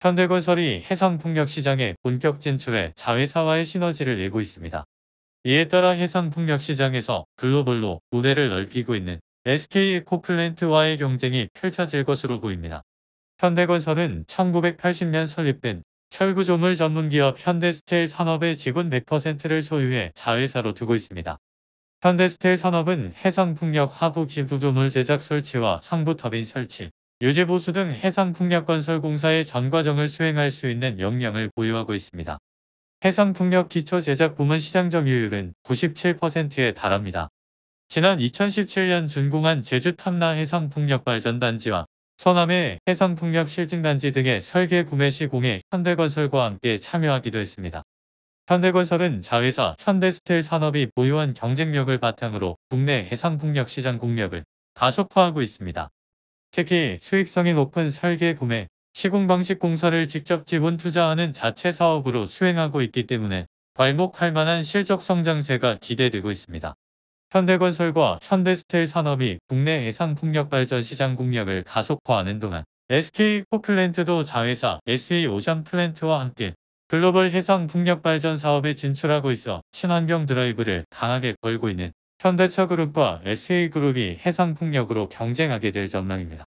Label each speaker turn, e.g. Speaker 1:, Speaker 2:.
Speaker 1: 현대건설이 해상풍력 시장에 본격 진출해 자회사와의 시너지를 내고 있습니다. 이에 따라 해상풍력 시장에서 글로벌로 무대를 넓히고 있는 SK 코플랜트와의 경쟁이 펼쳐질 것으로 보입니다. 현대건설은 1980년 설립된 철구조물 전문기업 현대스테일 산업의 지분 100%를 소유해 자회사로 두고 있습니다. 현대스테일 산업은 해상풍력 하부 기구조물 제작 설치와 상부 터빈 설치, 유지 보수 등 해상풍력 건설 공사의 전 과정을 수행할 수 있는 역량을 보유하고 있습니다. 해상풍력 기초 제작 부문 시장 점유율은 97%에 달합니다. 지난 2017년 준공한 제주 탐라 해상풍력발전단지와 서남의 해상풍력 실증단지 등의 설계 구매 시공에 현대건설과 함께 참여하기도 했습니다. 현대건설은 자회사 현대스텔 산업이 보유한 경쟁력을 바탕으로 국내 해상풍력 시장 공략을 가속화하고 있습니다. 특히 수익성이 높은 설계 구매, 시공 방식 공사를 직접 지분 투자하는 자체 사업으로 수행하고 있기 때문에 괄목할 만한 실적 성장세가 기대되고 있습니다. 현대건설과 현대스테일 산업이 국내 해상풍력 발전 시장 공략을 가속화하는 동안 SK 포플랜트도 자회사 SK 오션 플랜트와 함께 글로벌 해상 풍력 발전 사업에 진출하고 있어 친환경 드라이브를 강하게 걸고 있는 현대차그룹과 SK그룹이 해상 풍력으로 경쟁하게 될 전망입니다.